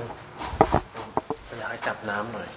ูกอยากให้จับน้ำหน่อย